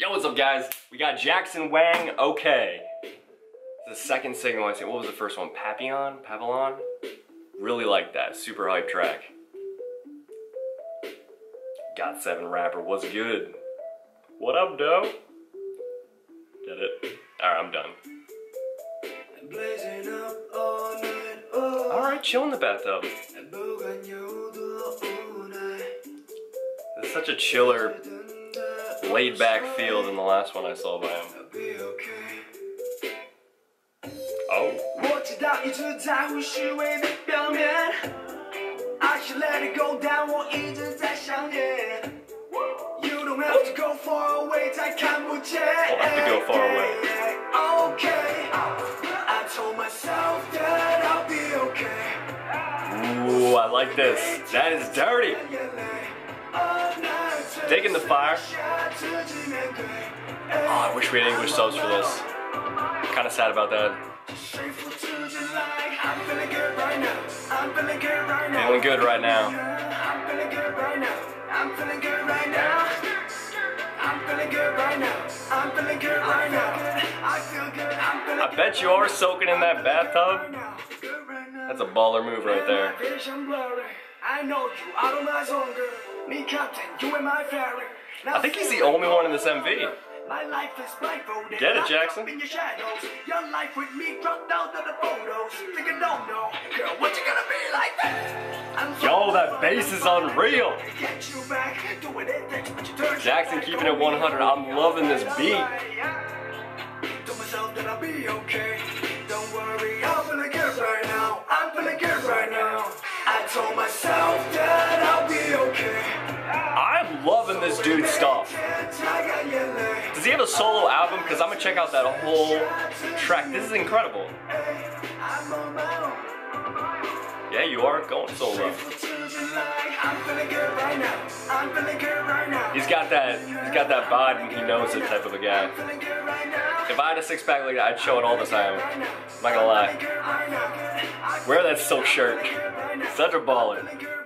Yo, what's up guys? We got Jackson Wang, okay. The second single I see, what was the first one? Papillon? Papillon? Really like that, super hype track. GOT7 rapper, what's good? What up, doe? Get it? Alright, I'm done. Alright, chill in the bathtub. It's such a chiller, laid back feel than the last one I saw by him. Oh. 我知道一直在乎虚伪的表面，I should let it go，但我一直在想念。You don't have to go far away，才看不见。 Don't have to go far away. Okay, I told myself that I'll be okay. Ooh, I like this. That is dirty. Taking the fire. Oh, I wish we had English subs for this. Kind of sad about that. Feeling good right now. I'm feeling good right now. Feeling good right now. I'm feeling good right now. I'm feeling good right now. I'm feeling good right now. I'm feeling good right now. I feel good. I'm feeling I bet you are soaking in that bathtub. That's a baller move right there. I know you out of my zone, girl. Me captain, you and my fairy. I think he's the only one in this MV. My life is blindfolded. Get it, Jackson. In your shadows. Your life with me dropped out of the photos. Think I don't know, girl, what you gonna be like that? Yo, that bass is unreal. Get you back, doing it, that's what Jackson keeping it 100. I'm loving this beat. Loving this dude's stuff. Does he have a solo album? Because I'm gonna check out that whole track. This is incredible. Yeah, you are going solo. He's got that. He's got that vibe, and he knows it type of a guy. If I had a six pack like that, I'd show it all the time. I'm not gonna lie. Wear that silk shirt. Such a baller.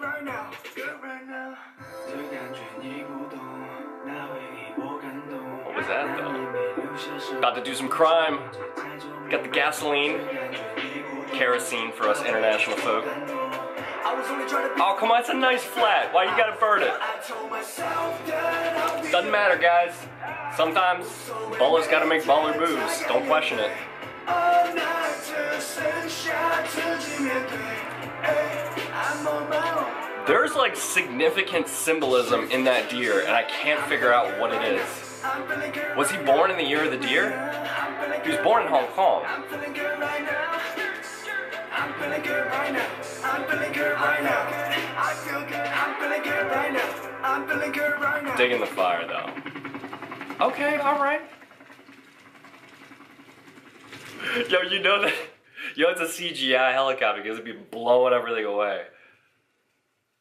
that though. About to do some crime. Got the gasoline. Kerosene for us international folk. Oh, come on, it's a nice flat. Why you gotta burn it? Doesn't matter, guys. Sometimes ballers gotta make baller moves. Don't question it. There's like significant symbolism in that deer, and I can't figure out what it is. Was he born in the year of the deer? He was born in Hong Kong. Digging the fire though. Okay, alright. Yo, you know that. Yo, it's a CGI helicopter because it'd be blowing everything away.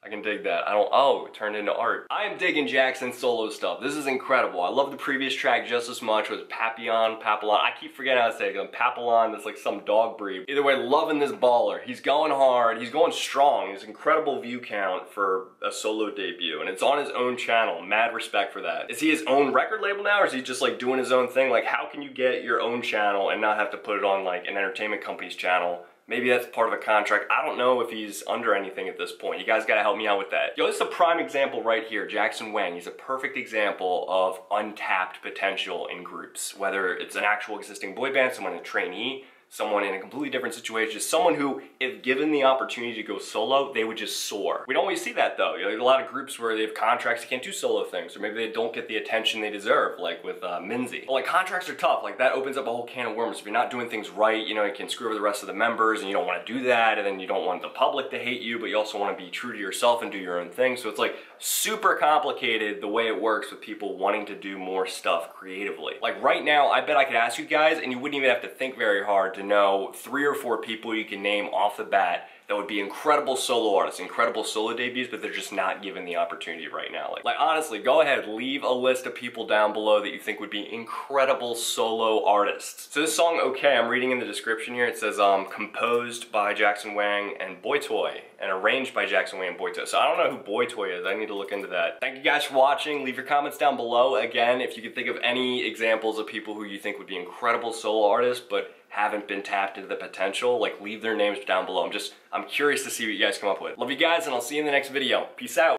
I can dig that. I don't. Oh, it turned into art. I am digging Jackson's solo stuff. This is incredible. I love the previous track just as much. It was Papillon, Papillon. I keep forgetting how to say it. Papillon, that's like some dog breed. Either way, loving this baller. He's going hard. He's going strong. His incredible view count for a solo debut, and it's on his own channel. Mad respect for that. Is he his own record label now, or is he just like doing his own thing? Like, how can you get your own channel and not have to put it on like an entertainment company's channel? Maybe that's part of a contract. I don't know if he's under anything at this point. You guys gotta help me out with that. Yo, this is a prime example right here. Jackson Wang. He's a perfect example of untapped potential in groups. Whether it's an actual existing boy band, someone a trainee, someone in a completely different situation, just someone who, if given the opportunity to go solo, they would just soar. We don't always see that though. You know, there's a lot of groups where they have contracts, they can't do solo things, or maybe they don't get the attention they deserve, like with uh, Minzy. But like contracts are tough, like that opens up a whole can of worms. If you're not doing things right, you know, it can screw over the rest of the members, and you don't want to do that, and then you don't want the public to hate you, but you also want to be true to yourself and do your own thing. So it's like super complicated the way it works with people wanting to do more stuff creatively. Like right now, I bet I could ask you guys, and you wouldn't even have to think very hard to know three or four people you can name off the bat that would be incredible solo artists, incredible solo debuts, but they're just not given the opportunity right now. Like, like honestly, go ahead, leave a list of people down below that you think would be incredible solo artists. So this song, okay, I'm reading in the description here, it says, um, composed by Jackson Wang and Boytoy, and arranged by Jackson Wang and Boytoy. So I don't know who Boytoy is, I need to look into that. Thank you guys for watching, leave your comments down below. Again, if you can think of any examples of people who you think would be incredible solo artists, but haven't been tapped into the potential, like leave their names down below. I'm just I'm curious to see what you guys come up with. Love you guys and I'll see you in the next video. Peace out.